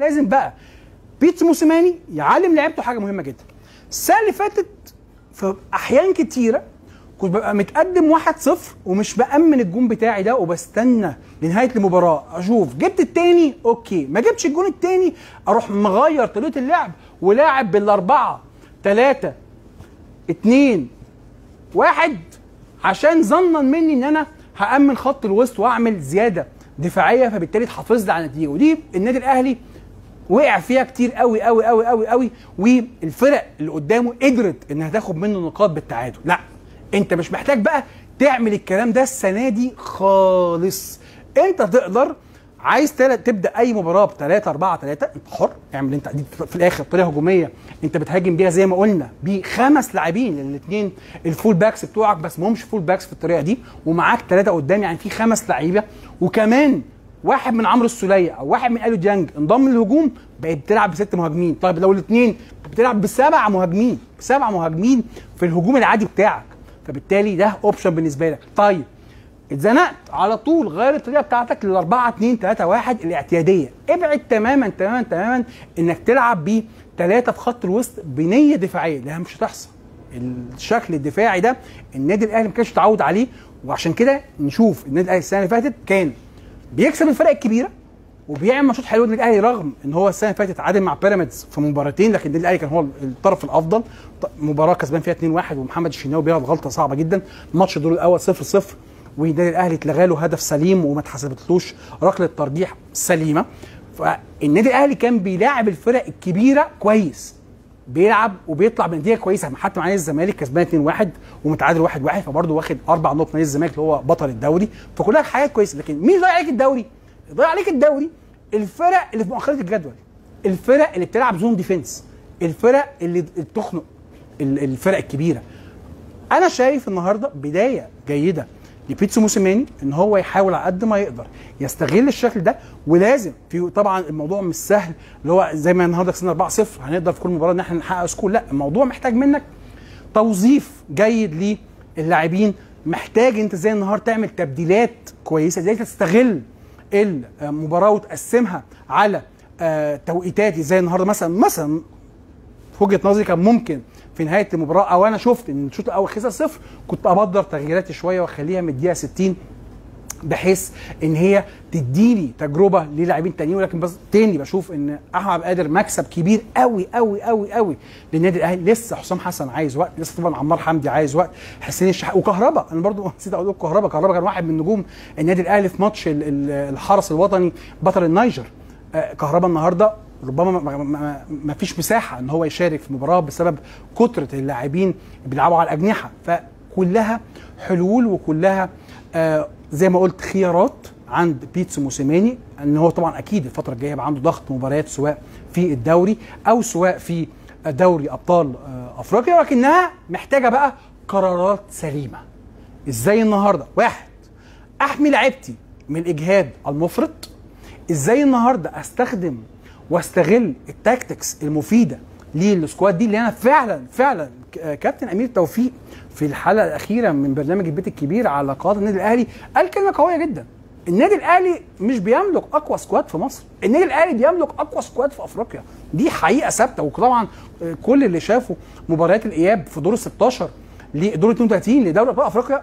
لازم بقى. بيتسو موسيماني يعلم لعيبته حاجة مهمة جدا. السنة اللي فاتت في أحيان كتيرة كنت ببقى متقدم 1-0 ومش بأمن الجون بتاعي ده وبستنى لنهاية المباراة. أشوف جبت التاني okay. ما جبتش الجون التاني أروح مغير طريقة اللعب ولاعب بالأربعة ثلاثة اتنين واحد عشان ظنا مني إن أنا هأمن خط الوسط وأعمل زيادة دفاعية فبالتالي تحافظ لي على النتيجه ودي النادي الأهلي وقع فيها كتير قوي قوي قوي قوي قوي والفرق اللي قدامه قدرت إنها تاخد منه نقاط بالتعادل. لا أنت مش محتاج بقى تعمل الكلام ده السنة دي خالص. أنت تقدر عايز تبدأ أي مباراة ب 3 4 3 أنت حر اعمل أنت دي في الآخر طريقة هجومية أنت بتهاجم بيها زي ما قلنا بخمس لاعبين الاثنين ال full backs بتوعك بس ما همش full backs في الطريقة دي ومعاك ثلاثة قدام يعني في خمس لعيبة وكمان واحد من عمرو السولية أو واحد من اليو ديانج انضم للهجوم بقت بتلعب بست مهاجمين. طيب لو الاثنين بتلعب بسبع مهاجمين سبع مهاجمين في الهجوم العادي بتاعك فبالتالي ده option بالنسبة لك. طيب اتزنقت على طول غير الطريقة بتاعتك لل 4 2 3 1 الاعتيادية. ابعد تماما تماما تماما إنك تلعب ب ثلاثة في خط الوسط بنية دفاعية. لا مش هتحصل. الشكل الدفاعي ده النادي الأهلي ما كانش متعود عليه وعشان كده نشوف النادي الأهلي السنة اللي فاتت كان بيكسب الفرق الكبيرة وبيعمل ماتشات حلوة النادي الأهلي رغم إن هو السنة اللي فاتت تعادل مع بيراميدز في مباراتين لكن النادي الأهلي كان هو الطرف الأفضل. مباراة كسبان فيها 2-1 ومحمد الشناوي بيغلط غلطة صعبة جدا. ماتش الدور الأول 0-0 والنادي الأهلي اتلغى له هدف سليم وما اتحسبتلوش. ركلة ترجيح سليمة. فالنادي الأهلي كان بيلاعب الفرق الكبيرة كويس. بيلعب وبيطلع بنتيجة كويسة. حتى مع نادي الزمالك كسبان 2-1 ومتعادل 1-1 فبرضه واخد أربع نقط نادي الزمالك اللي هو بطل الدوري. فكلها حاجات كويسة. لكن مين ضيع عليك الدوري؟ ضيع عليك الدوري الفرق اللي في مؤخرة الجدول. الفرق اللي بتلعب zone defense. الفرق اللي بتخنق ال- الفرق الكبيرة. أنا شايف النهارده بداية جيدة. لبيتسو موسيماني إن هو يحاول على قد ما يقدر يستغل الشكل ده ولازم في طبعا الموضوع مش سهل اللي هو زي ما النهارده كسبنا 4-0 هنقدر في كل مباراة إن إحنا نحقق سكور لا الموضوع محتاج منك توظيف جيد للاعبين محتاج أنت زي النهارده تعمل تبديلات كويسة إزاي تستغل المباراة وتقسمها على آه، توقيتات زي النهارده مثلا مثلا في وجهة نظري كان ممكن في نهاية المباراة أو أنا شفت إن الشوط الأول خسر صفر كنت أبدر تغييراتي شوية وأخليها من الدقيقه 60 بحيث إن هي تديني تجربة للاعبين تانيين. ولكن بس تاني بشوف إن أحمد القادر مكسب كبير قوي قوي قوي قوي للنادي الأهلي. لسه حسام حسن عايز وقت لسه طبعا عمار حمدي عايز وقت حسين الشحات وكهربا. أنا برضو نسيت أقول لكم كهربا. كهربا كان واحد من نجوم النادي الأهلي في ماتش ال- ال- الحرس الوطني بطل النيجر. آه، كهربا النهارده ربما ما- فيش مساحة إن هو يشارك في المباراه بسبب كثره اللاعبين بيلعبوا على الأجنحة. فكلها حلول وكلها آه زي ما قلت خيارات عند بيتسو موسيماني إن هو طبعا أكيد الفترة الجاية يبقى عنده ضغط مباريات سواء في الدوري أو سواء في دوري أبطال آه أفريقيا ولكنها محتاجة بقى قرارات سليمة. إزاي النهارده؟ واحد أحمي لعيبتي من الإجهاد المفرط. إزاي النهارده أستخدم واستغل ال tactics المفيدة لل squad دي اللي أنا فعلا فعلا ك- كابتن أمير توفيق في الحلقة الأخيرة من برنامج البيت الكبير على قناة النادي الأهلي قال كلمة قوية جدا. النادي الأهلي مش بيملك أقوى squad في مصر. النادي الأهلي بيملك أقوى squad في أفريقيا. دي حقيقة ثابتة. وطبعا آه، كل اللي شافوا مباريات الإياب في دور ال 16 لدور 32 لدوري أبطال أفريقيا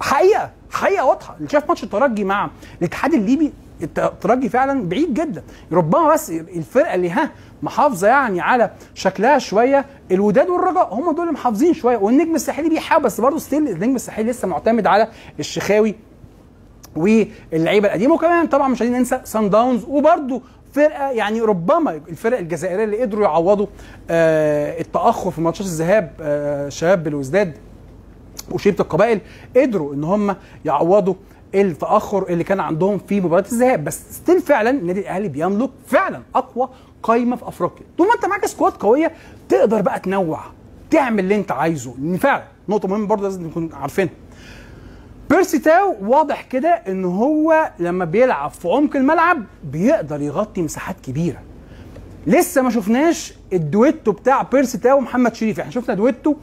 حقيقة حقيقة واضحة. اللي شاف ماتش الترجي مع الاتحاد الليبي الترجي فعلا بعيد جدا. ربما بس الفرقة اللي ها محافظة يعني على شكلها شوية الوداد والرجاء هم دول اللي محافظين شوية. والنجم الساحلي بيحاول بس برضه still النجم الساحلي لسه معتمد على الشخاوي واللعيبة القديمة. وكمان طبعا مش عايزين ننسى سان داونز وبرده فرقة يعني ربما الفرق الجزائرية اللي قدروا يعوضوا آه التأخر في ماتشات الذهاب آه شباب بلوزداد وشبيبة القبائل قدروا إن هم يعوضوا التاخر اللي كان عندهم في مباراه الذهاب. بس still فعلا النادي الأهلي بيملك فعلا أقوى قايمة في أفريقيا. طول ما أنت معاك squad قوية تقدر بقى تنوع تعمل اللي أنت عايزه. فعلا نقطة مهمة برضه لازم نكون عارفينها. بيرسي تاو واضح كده إن هو لما بيلعب في عمق الملعب بيقدر يغطي مساحات كبيرة. لسه ما شفناش الدويتو بتاع بيرسي تاو ومحمد شريف. إحنا شفنا دويتو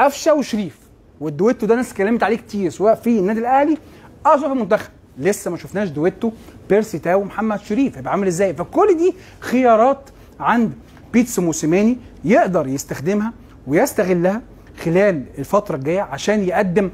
قفشة وشريف والدويتو ده ناس اتكلمت عليه كتير سواء في النادي الأهلي سواء في المنتخب. لسه ما شفناش دويتو بيرسي تاو ومحمد شريف. هيبقى عامل إزاي؟ فكل دي خيارات عند بيتسو موسيماني يقدر يستخدمها ويستغلها خلال الفترة الجاية عشان يقدم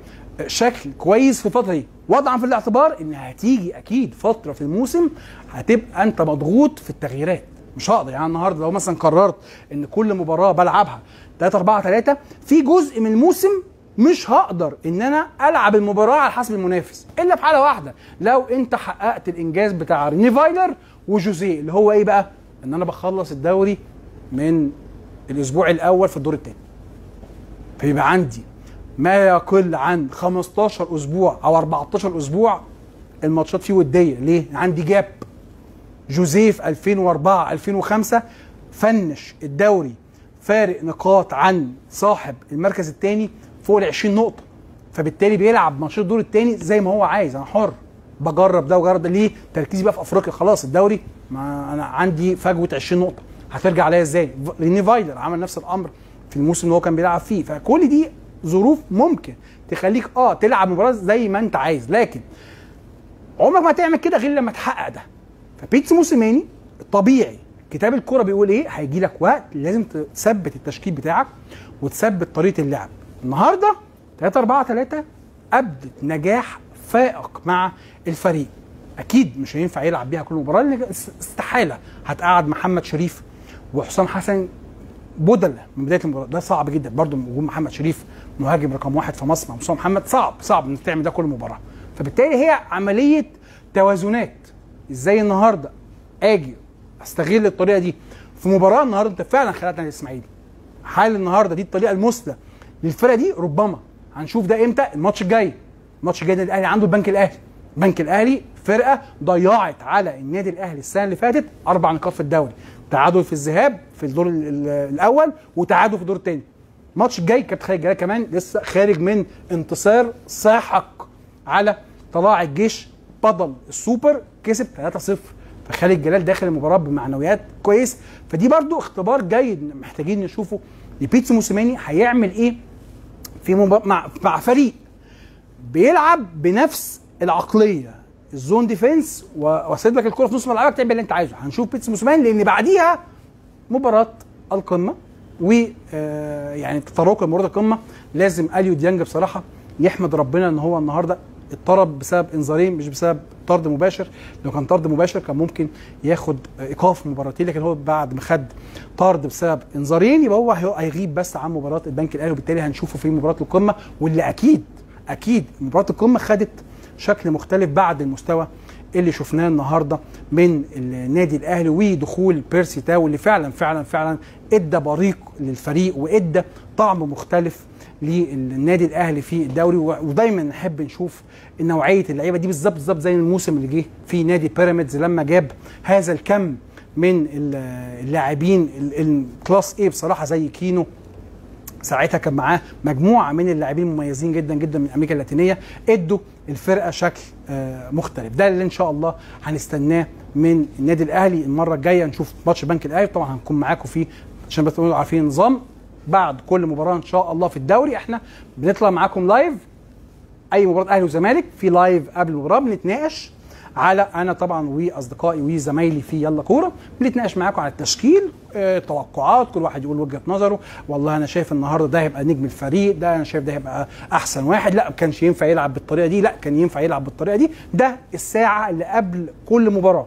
شكل كويس في الفترة دي. وضعا في الاعتبار إن هتيجي أكيد فترة في الموسم هتبقى أنت مضغوط في التغييرات. مش هقدر. يعني النهارده لو مثلا قررت إن كل مباراة بلعبها 3 4 3 في جزء من الموسم مش هقدر إن أنا ألعب المباراة على حسب المنافس إلا في حالة واحدة لو أنت حققت الإنجاز بتاع ريني فايلر وجوزيه اللي هو إيه بقى؟ إن أنا بخلص الدوري من الأسبوع الأول في الدور الثاني فيبقى عندي ما يقل عن 15 أسبوع أو 14 أسبوع الماتشات فيه ودية. ليه؟ عندي جاب جوزيف 2004 2005 فنش الدوري فارق نقاط عن صاحب المركز الثاني فوق ال 20 نقطة. فبالتالي بيلعب ماتشات الدور الثاني زي ما هو عايز. أنا حر. بجرب ده وجرب ده. ليه؟ تركيزي بقى في أفريقيا. خلاص الدوري ما أنا عندي فجوة 20 نقطة. هترجع عليا إزاي؟ ريني فايلر عمل نفس الأمر في الموسم اللي هو كان بيلعب فيه. فكل دي ظروف ممكن تخليك آه تلعب مباراة زي ما أنت عايز. لكن عمرك ما هتعمل كده غير لما تحقق ده. فبيتس موسيماني طبيعي. كتاب الكورة بيقول إيه؟ هيجي لك وقت لازم تثبت التشكيل بتاعك وتثبت طريقة اللعب. النهارده 3 4 3 ابدت نجاح فائق مع الفريق. أكيد مش هينفع يلعب بيها كل مباراة لأن استحالة. هتقعد محمد شريف وحسام حسن بدل من بداية المباراة. ده صعب جدا. برضه وجود محمد شريف مهاجم رقم واحد في مصر مع محمد صعب صعب إنك تعمل ده كل مباراة. فبالتالي هي عملية توازنات. إزاي النهارده آجي أستغل الطريقة دي في مباراة النهارده؟ أنت فعلا خلقتنا الاسماعيلي حال النهارده دي الطريقة المثلى للفرقة دي ربما. هنشوف ده إمتى؟ الماتش الجاي. الماتش الجاي الأهلي عنده البنك الأهلي. البنك الأهلي فرقة ضيعت على النادي الأهلي السنة اللي فاتت أربع نقاط في الدوري. تعادل في الذهاب في الدور الأول وتعادل في الدور الثاني الماتش الجاي كابتن خالد جلال كمان لسه خارج من انتصار ساحق على طلاع الجيش. بطل السوبر كسب 3-0 فخالد جلال داخل المباراة بمعنويات كويس. فدي برضو اختبار جيد محتاجين نشوفه لبيتسو موسيماني. هيعمل إيه؟ في. مع مع فريق بيلعب بنفس العقلية الزون ديفense واسيب لك الكرة في نص ملعبك تعمل اللي أنت عايزه هنشوف بيتسو موسيماني لأن بعديها مباراة القمة و يعني تطرق لمباراة القمة لازم اليو ديانج بصراحة يحمد ربنا إن هو النهارده اتطرد بسبب إنذارين مش بسبب طرد مباشر. لو كان طرد مباشر كان ممكن ياخد إيقاف مباراتين لكن هو بعد ما خد طرد بسبب إنذارين يبقى هو هيغيب بس عن مباراة البنك الأهلي وبالتالي هنشوفه في مباراة القمة واللي أكيد أكيد مباراة القمة خدت شكل مختلف بعد المستوى اللي شفناه النهارده من النادي الأهلي ودخول بيرسي تاو اللي فعلا فعلا فعلا إدى بريق للفريق وإدى طعم مختلف للنادي الأهلي في الدوري ودايما نحب نشوف نوعية اللعيبة دي بالظبط بالظبط زي الموسم اللي جه في نادي بيراميدز لما جاب هذا الكم من اللاعبين ال class A بصراحة زي كينو. ساعتها كان معاه مجموعة من اللاعبين المميزين جدا جدا من أمريكا اللاتينية إدوا الفرقة شكل مختلف. ده اللي إن شاء الله هنستناه من النادي الأهلي المرة الجاية. نشوف ماتش بنك الأهلي طبعا هنكون معاكم فيه عشان بس عارفين النظام. بعد كل مباراة إن شاء الله في الدوري. إحنا بنطلع معاكم live أي مباراة أهلي وزمالك في live قبل المباراة بنتناقش على أنا طبعا وأصدقائي وزمايلي في يلا كورة بنتناقش معاكم على التشكيل آه توقعات كل واحد يقول وجهة نظره. والله أنا شايف النهارده ده هيبقى نجم الفريق ده أنا شايف ده هيبقى أحسن واحد. لا ما كانش ينفع يلعب بالطريقة دي لا كان ينفع يلعب بالطريقة دي. ده الساعة اللي قبل كل مباراة.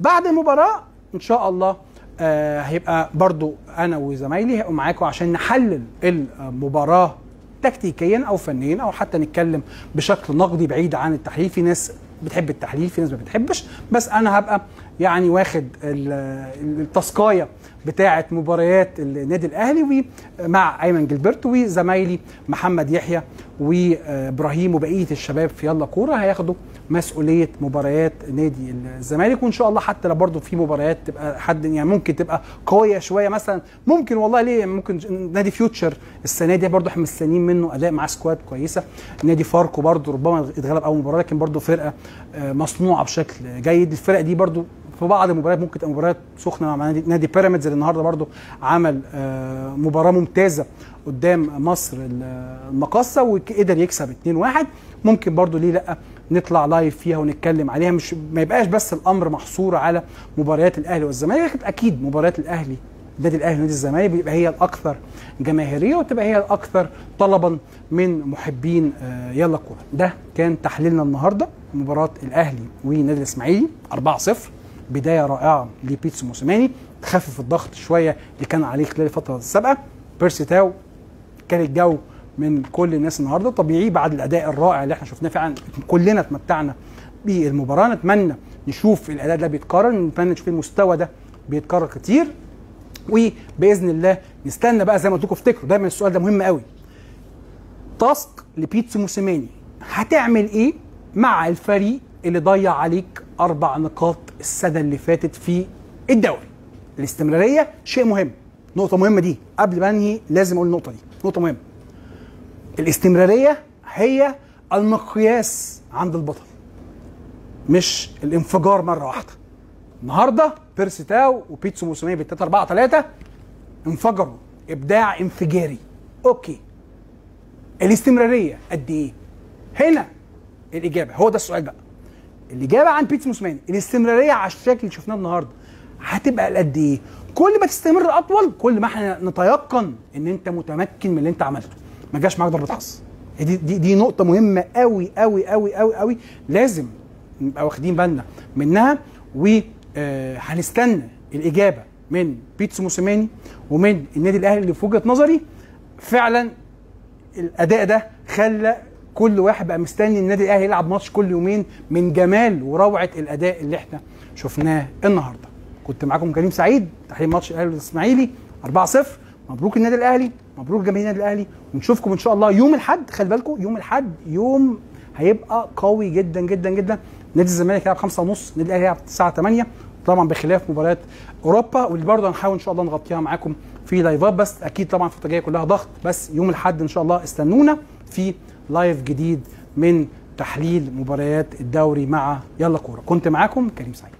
بعد المباراة إن شاء الله آه هيبقى برضو أنا وزمايلي هيبقوا معاكم عشان نحلل المباراة تكتيكيا أو فنيا أو حتى نتكلم بشكل نقدي بعيد عن التحليل. في ناس بتحب التحليل في ناس ما بتحبش. بس أنا هبقى يعني واخد التاسكايه بتاعة مباريات النادي الأهلي مع أيمن جilberto وزمايلي محمد يحيى وابراهيم وبقيه الشباب في يلا كوره هياخدوا مسؤوليه مباريات نادي الزمالك وان شاء الله حتى لو برضه في مباريات تبقى حد يعني ممكن تبقى قويه شوية مثلا. ممكن والله ليه؟ ممكن نادي فيوتشر السنة دي برضه إحنا مستنيين منه اداء معاه squad كويسه. نادي فاركو برضه ربما اتغلب اول مباراه لكن برضه فرقه مصنوعه بشكل جيد. الفرق دي برضه في بعض المباريات ممكن تبقى مباريات سخنة مع نادي بيراميدز اللي النهارده برضه عمل مباراة ممتازة قدام مصر المقاصة وقدر يكسب 2-1 ممكن برضه ليه لأ نطلع لايف فيها ونتكلم عليها. مش ما يبقاش بس الأمر محصور على مباريات الأهلي والزمالك. أكيد مباريات الأهلي النادي الأهلي ونادي الزمالك بيبقى هي الأكثر جماهيرية وتبقى هي الأكثر طلبا من محبين آه، يلا كورة. ده كان تحليلنا النهارده. مباراة الأهلي ونادي الإسماعيلي 4-0 بداية رائعة لبيتسو موسيماني تخفف الضغط شوية اللي كان عليه خلال الفترة السابقة. بيرسي تاو كان الجو من كل الناس النهارده. طبيعي بعد الأداء الرائع اللي إحنا شفناه فعلا كلنا اتمتعنا بالمباراة. نتمنى نشوف الأداء ده بيتكرر نتمنى نشوف المستوى ده بيتكرر كتير. وبإذن الله نستنى بقى زي ما قلت لكم افتكروا دايما السؤال ده مهم قوي. تاسك لبيتسو موسيماني هتعمل إيه مع الفريق اللي ضيع عليك أربع نقاط السنة اللي فاتت في الدوري. الاستمرارية شيء مهم. نقطة مهمة دي. قبل ما أنهي لازم أقول النقطة دي. نقطة مهمة. الاستمرارية هي المقياس عند البطل مش الانفجار مرة واحدة. النهارده بيرسي تاو وبيتسو موسيماني بالتلاتة 4 3 انفجروا. إبداع انفجاري. okay. الاستمرارية قد إيه؟ هنا الإجابة. هو ده السؤال بقى. الاجابه عن بيتسو موسيماني الاستمرارية على الشكل اللي شفناه النهارده هتبقى قد إيه؟ كل ما تستمر أطول كل ما إحنا نتيقن إن أنت متمكن من اللي أنت عملته. ما جاش معاك ضربة حظ. دي, دي دي نقطة مهمة قوي قوي قوي قوي قوي لازم نبقى واخدين بالنا منها وهنستنى الإجابة من بيتسو موسيماني ومن النادي الأهلي اللي في وجهة نظري. فعلا الأداء ده خلى كل واحد بقى مستني النادي الأهلي يلعب ماتش كل يومين من جمال وروعة الأداء اللي إحنا شفناه النهارده. كنت معاكم كريم سعيد تحليل ماتش الأهلي والإسماعيلي 4-0 مبروك النادي الأهلي مبروك جماهير النادي الأهلي. ونشوفكم إن شاء الله يوم الأحد خلي بالكم يوم الأحد يوم هيبقى قوي جدا جدا جدا. نادي الزمالك هيلعب 5 ونص النادي الأهلي هيلعب الساعة 8 طبعا بخلاف مباريات أوروبا واللي برضه هنحاول إن شاء الله نغطيها معاكم في لايفات. بس أكيد طبعا الفترة الجايه كلها ضغط. بس يوم الأحد إن شاء الله استنونا في لايف جديد من تحليل مباريات الدوري مع يلا كورة. كنت معاكم كريم سعيد.